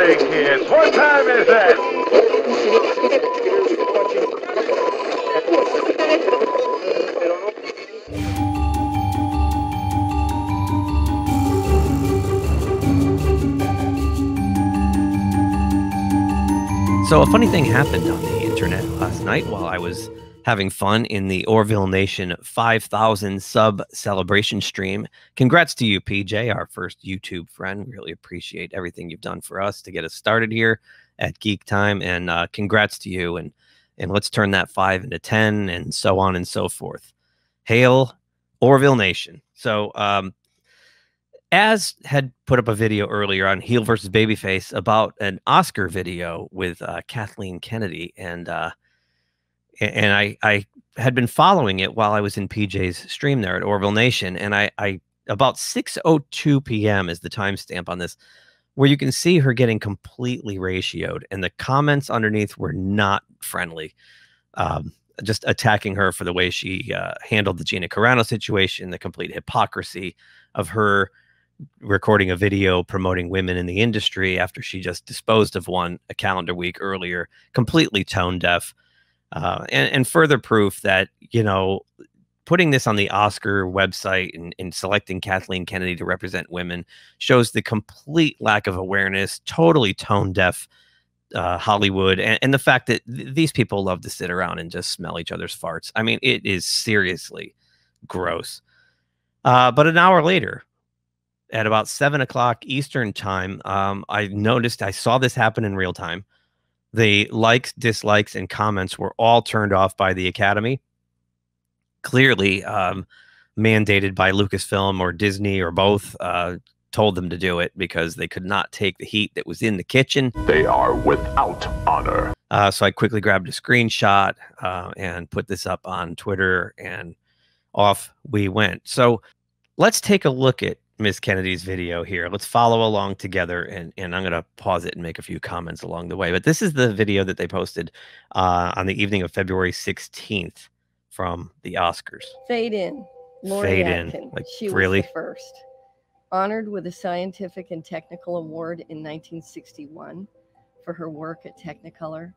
Kids. What time is that? So a funny thing happened on the internet last night while I was having fun in the Orville Nation 5000 sub celebration stream. Congrats to you, PJ, our first YouTube friend. Really appreciate everything you've done for us to get us started here at Geek Time, and uh, congrats to you. And and let's turn that five into ten, and so on and so forth. Hail Orville Nation. So um, as had put up a video earlier on heel versus babyface about an oscar video with uh, kathleen kennedy and uh and i i had been following it while i was in pj's stream there at orville nation and i i about 602 p.m is the timestamp on this where you can see her getting completely ratioed and the comments underneath were not friendly um just attacking her for the way she uh, handled the Gina Carano situation, the complete hypocrisy of her recording a video promoting women in the industry after she just disposed of one a calendar week earlier, completely tone deaf. Uh, and, and further proof that, you know, putting this on the Oscar website and, and selecting Kathleen Kennedy to represent women shows the complete lack of awareness, totally tone deaf uh, Hollywood, and, and the fact that th- these people love to sit around and just smell each other's farts. I mean, it is seriously gross. Uh, but an hour later, at about seven o'clock Eastern time, um, I noticed I saw this happen in real time. The likes, dislikes, and comments were all turned off by the Academy. Clearly, um, mandated by Lucasfilm or Disney or both, uh, told them to do it because they could not take the heat that was in the kitchen. They are without honor. Uh, so I quickly grabbed a screenshot uh, and put this up on Twitter, and off we went. So let's take a look at Miss Kennedy's video here. Let's follow along together, and, and I'm going to pause it and make a few comments along the way. But this is the video that they posted uh, on the evening of February 16th from the Oscars. Fade in. Lori Fade in. Like, she was really? the first. Honored with a Scientific and Technical Award in 1961 for her work at Technicolor.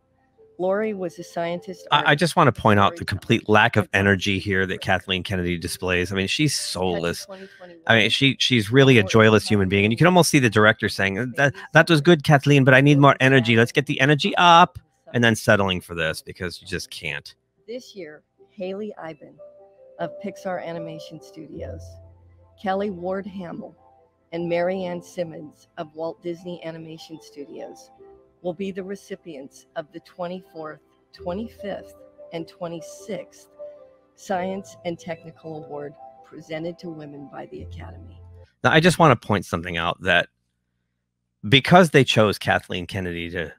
Lori was a scientist. I, I just want to point out the complete lack of energy here that. Kathleen Kennedy displays. I mean, she's soulless. I mean, she she's really a joyless human being, and you can almost see the director saying that that was good, Kathleen, but I need more energy. Let's get the energy up, and then settling for this because you just can't. This year, Hayley Iben of Pixar Animation Studios, Kelly Ward Hamill, and Marianne Simmons of Walt Disney Animation Studios will be the recipients of the 24th, 25th, and 26th Science and Technical Award presented to women by the Academy. Now, I just want to point something out that because they chose Kathleen Kennedy to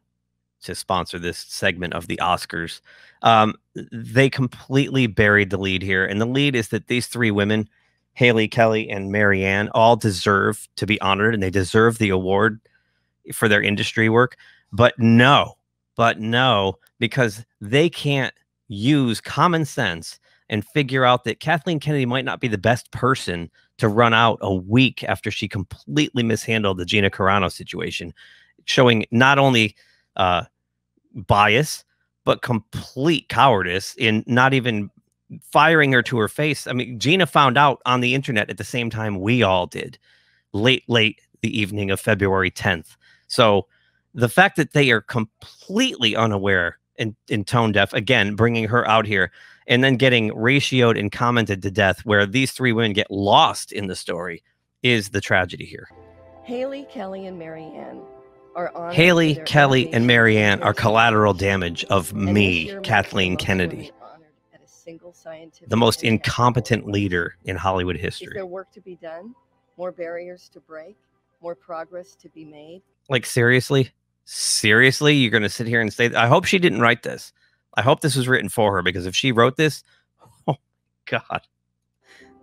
to sponsor this segment of the Oscars, um, they completely buried the lead here, and the lead is that these three women, Haley, Kelly, and Marianne, all deserve to be honored, and they deserve the award for their industry work. But no, but no, because they can't use common sense and figure out that Kathleen Kennedy might not be the best person to run out a week after she completely mishandled the Gina Carano situation, showing not only uh, bias but complete cowardice in not even firing her to her face. I mean, Gina found out on the internet at the same time we all did, late, late the evening of February 10th. So the fact that they are completely unaware and, and tone deaf, again, bringing her out here and then getting ratioed and commented to death, where these three women get lost in the story, is the tragedy here. Haley, Kelly, and Marianne are for Haley, Kelly, and Marianne are collateral damage of And me, Kathleen Kennedy, at a single scientific the most incompetent leader in Hollywood history. Is there work to be done? More barriers to break? More progress to be made? Like, seriously? Seriously? You're going to sit here and say, I hope she didn't write this. I hope this was written for her because if she wrote this, oh, God.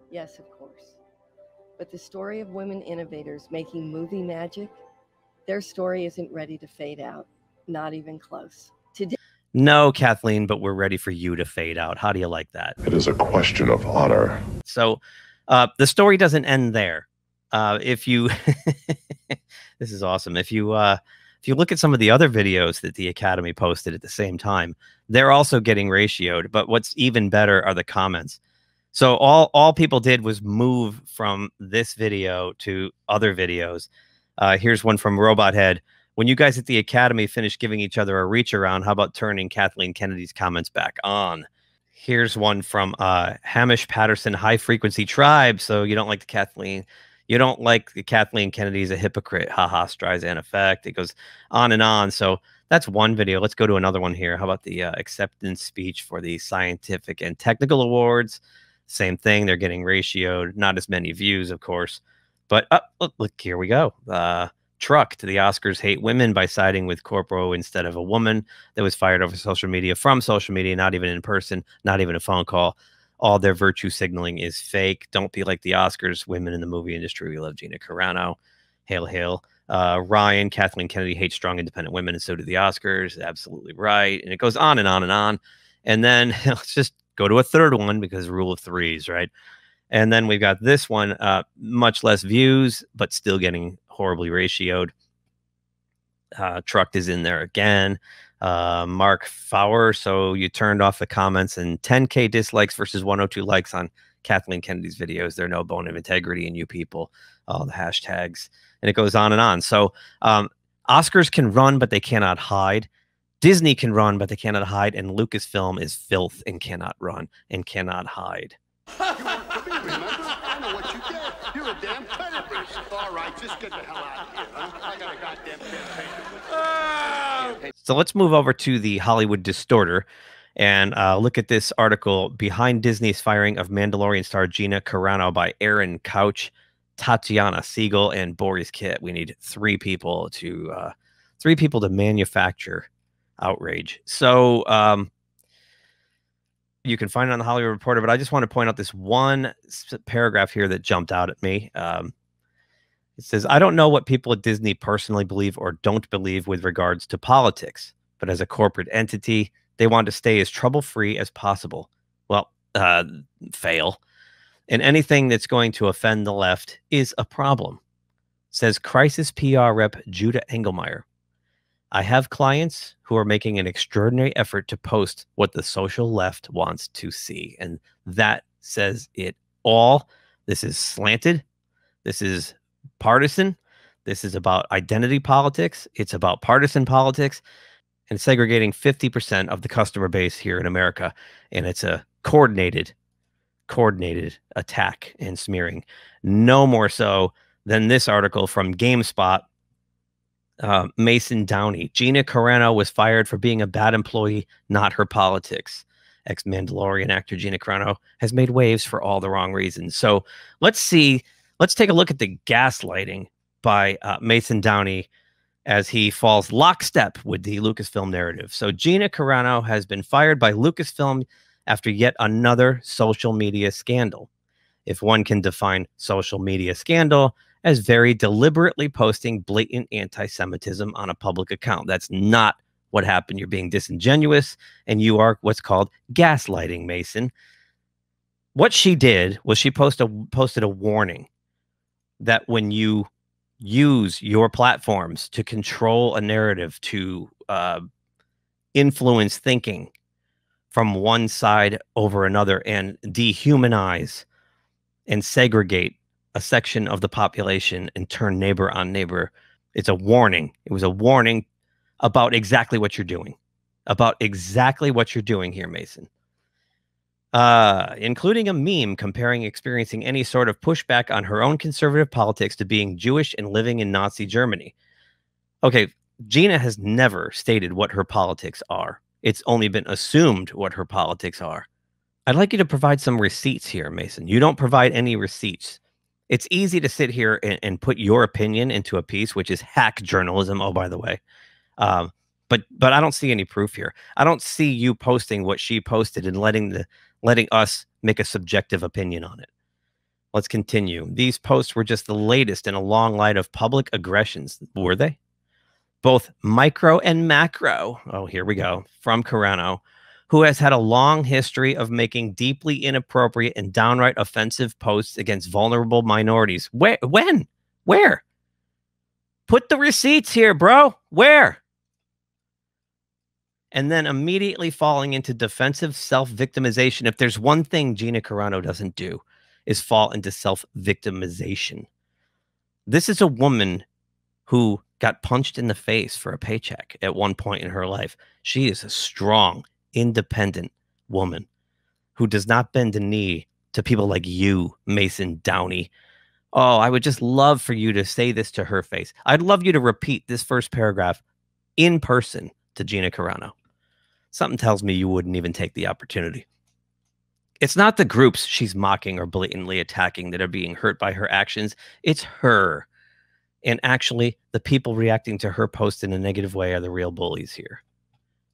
Yes, of course. But the story of women innovators making movie magic, their story isn't ready to fade out, not even close. Today, No, Kathleen, but we're ready for you to fade out. How do you like that? It is a question of honor. So uh, the story doesn't end there. Uh, if you, this is awesome. If you uh, if you look at some of the other videos that the Academy posted at the same time, they're also getting ratioed. But what's even better are the comments. So all all people did was move from this video to other videos. Uh, here's one from Robot Head. When you guys at the Academy finish giving each other a reach around, how about turning Kathleen Kennedy's comments back on? Here's one from uh, Hamish Patterson, High Frequency Tribe. So you don't like the Kathleen, you don't like Kathleen Kennedy's a hypocrite. Haha, Streisand effect. It goes on and on. So that's one video. Let's go to another one here. How about the uh, acceptance speech for the scientific and technical awards? Same thing. They're getting ratioed. Not as many views, of course. But uh, look, look, here we go. Uh, truck to the Oscars hate women by siding with Corporal instead of a woman that was fired over social media from social media, not even in person, not even a phone call. All their virtue signaling is fake. Don't be like the Oscars. Women in the movie industry. We love Gina Carano. Hail, hail. Uh, Ryan, Kathleen Kennedy hates strong, independent women, and so do the Oscars. Absolutely right. And it goes on and on and on. And then let's just go to a third one because rule of threes, right? And then we've got this one, uh, much less views, but still getting horribly ratioed. Uh, Trucked is in there again. Uh, Mark Fowler. So you turned off the comments and 10K dislikes versus 102 likes on Kathleen Kennedy's videos. There are no bone of integrity in you people. All the hashtags. And it goes on and on. So um, Oscars can run, but they cannot hide. Disney can run, but they cannot hide. And Lucasfilm is filth and cannot run and cannot hide. So let's move over to the Hollywood Distorter and uh, look at this article behind Disney's firing of Mandalorian star Gina Carano by Aaron Couch, Tatiana Siegel, and Borys Kit. We need three people to uh, three people to manufacture outrage. So um, you can find it on the Hollywood Reporter, but I just want to point out this one paragraph here that jumped out at me. Um, it says, I don't know what people at Disney personally believe or don't believe with regards to politics, but as a corporate entity, they want to stay as trouble free as possible. Well, uh, fail. And anything that's going to offend the left is a problem, says crisis PR rep Juda Engelmayer. I have clients who are making an extraordinary effort to post what the social left wants to see. And that says it all. This is slanted. This is partisan. This is about identity politics. It's about partisan politics and segregating 50% of the customer base here in America. And it's a coordinated, coordinated attack and smearing. No more so than this article from GameSpot. Uh, Mason Downey. Gina Carano was fired for being a bad employee, not her politics. Ex Mandalorian actor Gina Carano has made waves for all the wrong reasons. So let's see Let's take a look at the gaslighting by uh, Mason Downey as he falls lockstep with the Lucasfilm narrative. So Gina Carano has been fired by Lucasfilm after yet another social media scandal. If one can define social media scandal as very deliberately posting blatant anti-Semitism on a public account. That's not what happened. You're being disingenuous and you are what's called gaslighting, Mason. What she did was she a, posted a warning that when you use your platforms to control a narrative to uh, influence thinking from one side over another and dehumanize and segregate a section of the population and turn neighbor on neighbor it's a warning. It was a warning about exactly what you're doing about exactly what you're doing here mason uh, including a meme comparing experiencing any sort of pushback on her own conservative politics to being Jewish and living in Nazi Germany. Okay, Gina has never stated what her politics are. It's only been assumed what her politics are. I'd like you to provide some receipts here, Mason. You don't provide any receipts. It's easy to sit here and, and put your opinion into a piece, which is hack journalism. Oh, by the way, um, but but I don't see any proof here. I don't see you posting what she posted and letting the letting us make a subjective opinion on it. Let's continue. These posts were just the latest in a long line of public aggressions, were they? Both micro and macro. Oh, here we go. From Carano, who has had a long history of making deeply inappropriate and downright offensive posts against vulnerable minorities. Where, when, where? Put the receipts here, bro. Where? And then immediately falling into defensive self victimization. If there's one thing Gina Carano doesn't do, is fall into self victimization. This is a woman who got punched in the face for a paycheck at one point in her life. She is a strong, independent woman who does not bend a knee to people like you, Mason Downey. Oh, I would just love for you to say this to her face. I'd love you to repeat this first paragraph in person to Gina Carano. Something tells me you wouldn't even take the opportunity. It's not the groups she's mocking or blatantly attacking that are being hurt by her actions. It's her. And actually, the people reacting to her post in a negative way are the real bullies here.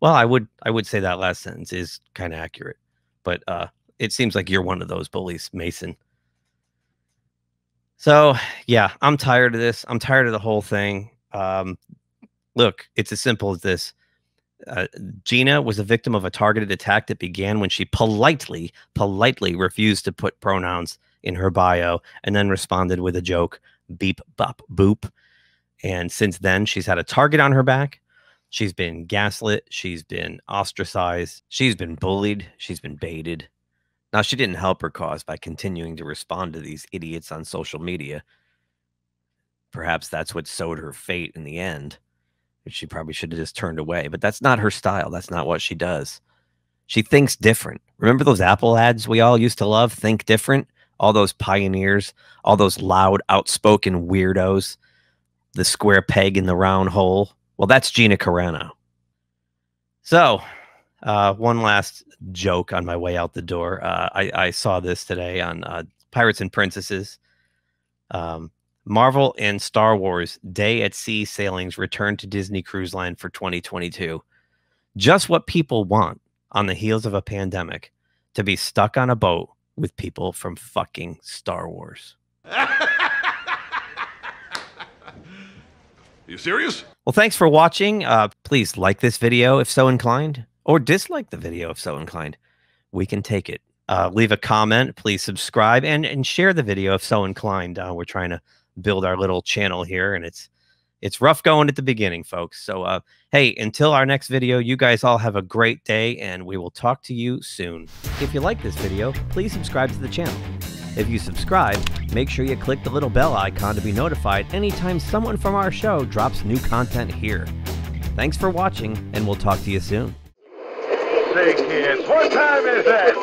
Well, I would I would say that last sentence is kind of accurate, but uh, it seems like you're one of those bullies, Mason. So yeah, I'm tired of this. I'm tired of the whole thing. Um, look, it's as simple as this. Uh, Gina was a victim of a targeted attack that began when she politely, politely refused to put pronouns in her bio and then responded with a joke, beep, bop, boop. And since then, she's had a target on her back. She's been gaslit. She's been ostracized. She's been bullied. She's been baited. Now, she didn't help her cause by continuing to respond to these idiots on social media. Perhaps that's what sowed her fate in the end. She probably should have just turned away, but that's not her style. That's not what she does. She thinks different. Remember those Apple ads we all used to love? Think different? All those pioneers, all those loud, outspoken weirdos, the square peg in the round hole. Well, that's Gina Carano. So, uh, one last joke on my way out the door. Uh, I, I, saw this today on uh, Pirates and Princesses. Um, Marvel and Star Wars Day at Sea sailings return to Disney Cruise Line for 2022. Just what people want on the heels of a pandemic to be stuck on a boat with people from fucking Star Wars. you serious? Well, thanks for watching. Uh, please like this video if so inclined, or dislike the video if so inclined. We can take it. Uh, leave a comment. Please subscribe and, and share the video if so inclined. Uh, we're trying to build our little channel here and it's it's rough going at the beginning folks. So uh hey until our next video you guys all have a great day and we will talk to you soon. If you like this video please subscribe to the channel. If you subscribe make sure you click the little bell icon to be notified anytime someone from our show drops new content here. Thanks for watching and we'll talk to you soon. Say kids, what time is that?